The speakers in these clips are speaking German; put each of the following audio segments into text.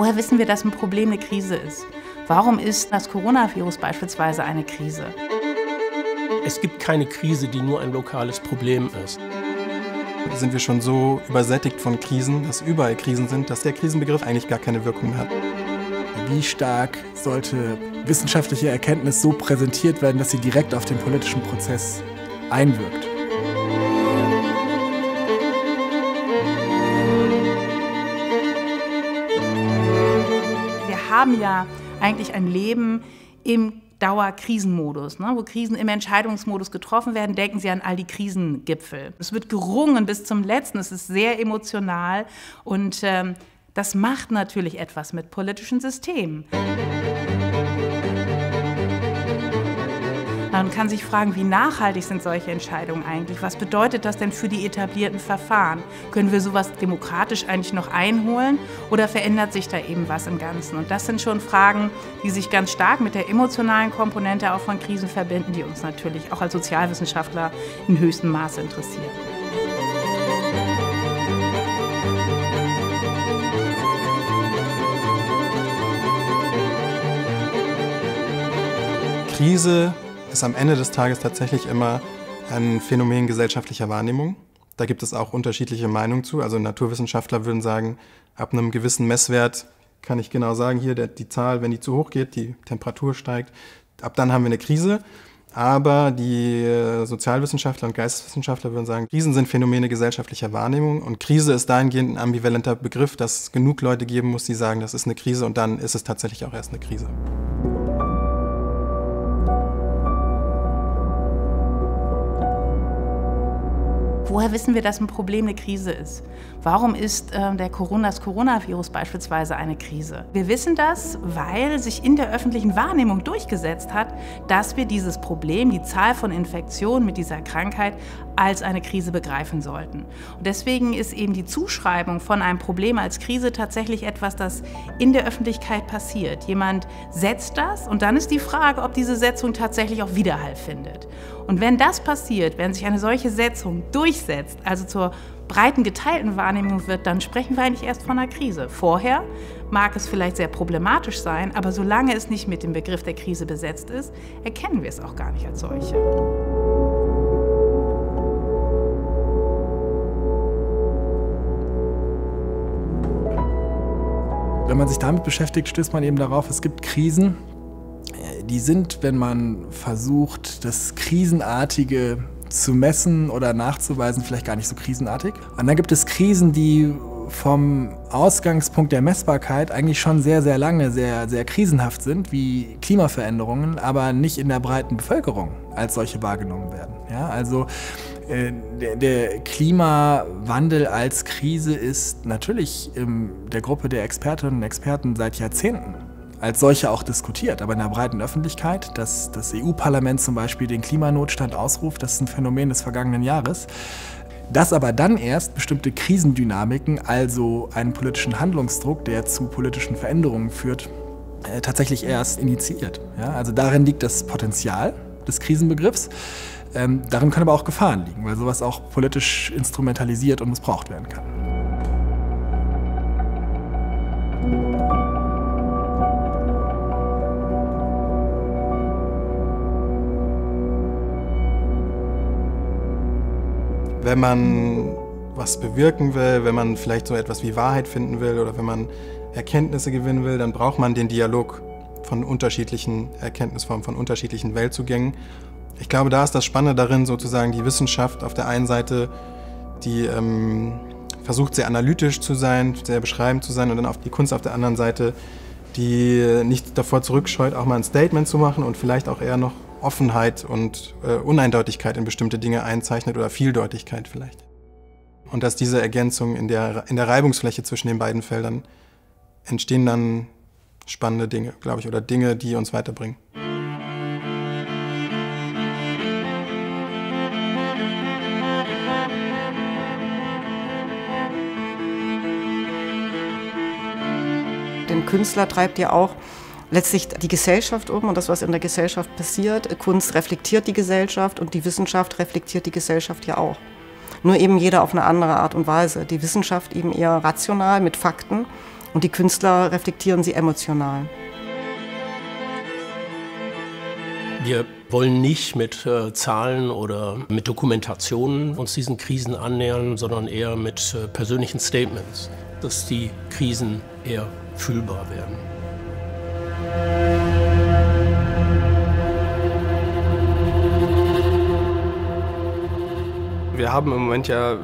Woher wissen wir, dass ein Problem eine Krise ist? Warum ist das Coronavirus beispielsweise eine Krise? Es gibt keine Krise, die nur ein lokales Problem ist. Sind wir schon so übersättigt von Krisen, dass überall Krisen sind, dass der Krisenbegriff eigentlich gar keine Wirkung hat. Wie stark sollte wissenschaftliche Erkenntnis so präsentiert werden, dass sie direkt auf den politischen Prozess einwirkt? Haben ja eigentlich ein Leben im Dauerkrisenmodus, ne, wo Krisen im Entscheidungsmodus getroffen werden. Denken Sie an all die Krisengipfel. Es wird gerungen bis zum letzten. Es ist sehr emotional und ähm, das macht natürlich etwas mit politischen Systemen. Man kann sich fragen, wie nachhaltig sind solche Entscheidungen eigentlich? Was bedeutet das denn für die etablierten Verfahren? Können wir sowas demokratisch eigentlich noch einholen oder verändert sich da eben was im Ganzen? Und das sind schon Fragen, die sich ganz stark mit der emotionalen Komponente auch von Krisen verbinden, die uns natürlich auch als Sozialwissenschaftler in höchstem Maße interessieren. Krise ist am Ende des Tages tatsächlich immer ein Phänomen gesellschaftlicher Wahrnehmung. Da gibt es auch unterschiedliche Meinungen zu. Also Naturwissenschaftler würden sagen, ab einem gewissen Messwert kann ich genau sagen, hier die Zahl, wenn die zu hoch geht, die Temperatur steigt, ab dann haben wir eine Krise. Aber die äh, Sozialwissenschaftler und Geisteswissenschaftler würden sagen, Krisen sind Phänomene gesellschaftlicher Wahrnehmung und Krise ist dahingehend ein ambivalenter Begriff, dass es genug Leute geben muss, die sagen, das ist eine Krise und dann ist es tatsächlich auch erst eine Krise. Woher wissen wir, dass ein Problem eine Krise ist? Warum ist äh, der Corona, das Coronavirus beispielsweise eine Krise? Wir wissen das, weil sich in der öffentlichen Wahrnehmung durchgesetzt hat, dass wir dieses Problem, die Zahl von Infektionen mit dieser Krankheit, als eine Krise begreifen sollten. Und deswegen ist eben die Zuschreibung von einem Problem als Krise tatsächlich etwas, das in der Öffentlichkeit passiert. Jemand setzt das und dann ist die Frage, ob diese Setzung tatsächlich auch Widerhall findet. Und wenn das passiert, wenn sich eine solche Setzung durchsetzt, also zur breiten geteilten Wahrnehmung wird, dann sprechen wir eigentlich erst von einer Krise. Vorher mag es vielleicht sehr problematisch sein, aber solange es nicht mit dem Begriff der Krise besetzt ist, erkennen wir es auch gar nicht als solche. Wenn man sich damit beschäftigt, stößt man eben darauf, es gibt Krisen, die sind, wenn man versucht, das Krisenartige zu messen oder nachzuweisen, vielleicht gar nicht so krisenartig. Und dann gibt es Krisen, die vom Ausgangspunkt der Messbarkeit eigentlich schon sehr, sehr lange sehr, sehr krisenhaft sind, wie Klimaveränderungen, aber nicht in der breiten Bevölkerung als solche wahrgenommen werden. Ja, also äh, der, der, Klimawandel als Krise ist natürlich in der Gruppe der Expertinnen und Experten seit Jahrzehnten als solche auch diskutiert, aber in der breiten Öffentlichkeit, dass das EU-Parlament zum Beispiel den Klimanotstand ausruft, das ist ein Phänomen des vergangenen Jahres. Dass aber dann erst bestimmte Krisendynamiken, also einen politischen Handlungsdruck, der zu politischen Veränderungen führt, äh, tatsächlich erst initiiert. Ja, also darin liegt das Potenzial des Krisenbegriffs. Ähm, darin können aber auch Gefahren liegen, weil sowas auch politisch instrumentalisiert und missbraucht werden kann. Wenn man was bewirken will, wenn man vielleicht so etwas wie Wahrheit finden will oder wenn man Erkenntnisse gewinnen will, dann braucht man den Dialog von unterschiedlichen Erkenntnisformen, von unterschiedlichen Weltzugängen. Ich glaube, da ist das Spannende darin, sozusagen die Wissenschaft auf der einen Seite, die ähm, versucht sehr analytisch zu sein, sehr beschreibend zu sein und dann auf die Kunst auf der anderen Seite, die nicht davor zurückscheut, auch mal ein Statement zu machen und vielleicht auch eher noch Offenheit und äh, Uneindeutigkeit in bestimmte Dinge einzeichnet oder Vieldeutigkeit vielleicht. Und dass diese Ergänzung in der, in der Reibungsfläche zwischen den beiden Feldern entstehen dann spannende Dinge, glaube ich, oder Dinge, die uns weiterbringen. Den Künstler treibt ja auch letztlich die Gesellschaft um und das, was in der Gesellschaft passiert. Kunst reflektiert die Gesellschaft und die Wissenschaft reflektiert die Gesellschaft ja auch. Nur eben jeder auf eine andere Art und Weise. Die Wissenschaft eben eher rational mit Fakten Und die Künstler reflektieren sie emotional. Wir wollen nicht mit äh, Zahlen oder mit Dokumentationen uns diesen Krisen annähern, sondern eher mit äh, persönlichen Statements, dass die Krisen eher fühlbar werden. Wir haben im Moment ja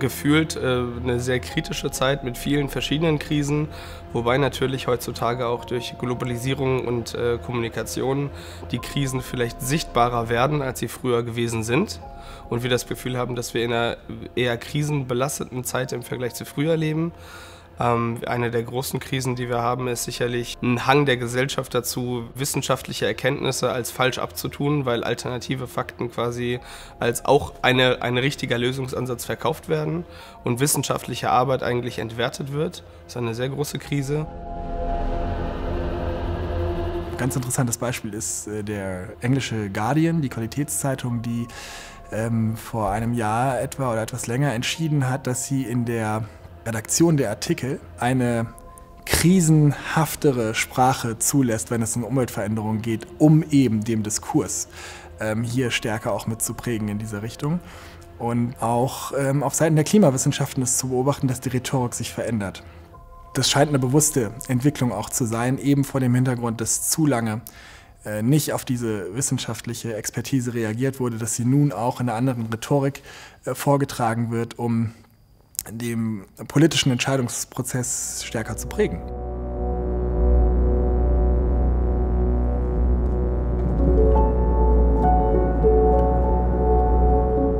gefühlt äh, eine sehr kritische Zeit mit vielen verschiedenen Krisen, wobei natürlich heutzutage auch durch Globalisierung und äh, Kommunikation die Krisen vielleicht sichtbarer werden, als sie früher gewesen sind. Und wir das Gefühl haben, dass wir in einer eher krisenbelasteten Zeit im Vergleich zu früher leben. Ähm, eine der großen Krisen, die wir haben, ist sicherlich ein Hang der Gesellschaft dazu, wissenschaftliche Erkenntnisse als falsch abzutun, weil alternative Fakten quasi als auch eine, ein richtiger Lösungsansatz verkauft werden und wissenschaftliche Arbeit eigentlich entwertet wird. Das ist eine sehr große Krise. Ganz interessantes Beispiel ist äh, der englische Guardian, die Qualitätszeitung, die ähm, vor einem Jahr etwa oder etwas länger entschieden hat, dass sie in der Redaktion der Artikel eine krisenhaftere Sprache zulässt, wenn es um Umweltveränderungen geht, um eben dem Diskurs ähm, hier stärker auch mitzuprägen in dieser Richtung. Und auch ähm, auf Seiten der Klimawissenschaften ist zu beobachten, dass die Rhetorik sich verändert. Das scheint eine bewusste Entwicklung auch zu sein, eben vor dem Hintergrund, dass zu lange äh, nicht auf diese wissenschaftliche Expertise reagiert wurde, dass sie nun auch in einer anderen Rhetorik äh, vorgetragen wird, um dem politischen Entscheidungsprozess stärker zu prägen.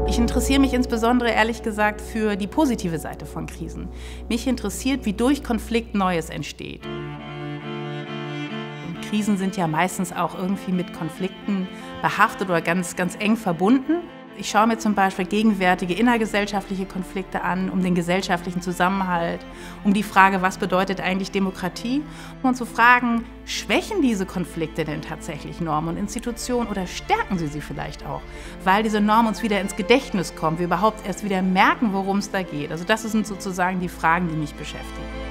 Ich interessiere mich insbesondere ehrlich gesagt für die positive Seite von Krisen. Mich interessiert, wie durch Konflikt Neues entsteht. Und Krisen sind ja meistens auch irgendwie mit Konflikten behaftet oder ganz, ganz eng verbunden. Ich schaue mir zum Beispiel gegenwärtige innergesellschaftliche Konflikte an, um den gesellschaftlichen Zusammenhalt, um die Frage, was bedeutet eigentlich Demokratie, um zu fragen, schwächen diese Konflikte denn tatsächlich Normen und Institutionen oder stärken sie sie vielleicht auch, weil diese Normen uns wieder ins Gedächtnis kommen, wir überhaupt erst wieder merken, worum es da geht. Also das sind sozusagen die Fragen, die mich beschäftigen.